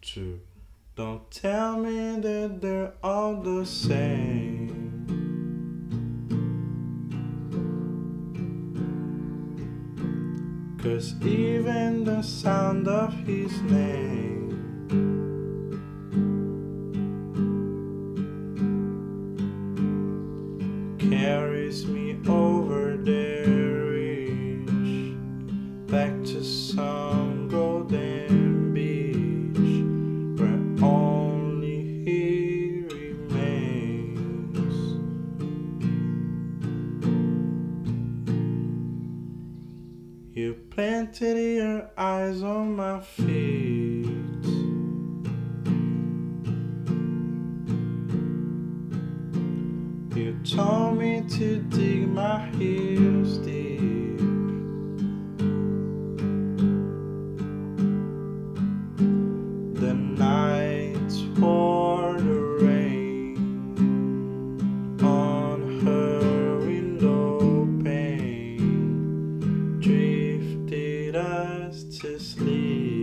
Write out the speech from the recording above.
two. Don't tell me that they're all the same. Cause even the sound of his name carries me over the reach back to some You planted your eyes on my feet. You told me to dig my heels deep. The nights wore the rain on her window pane. Dream us to sleep.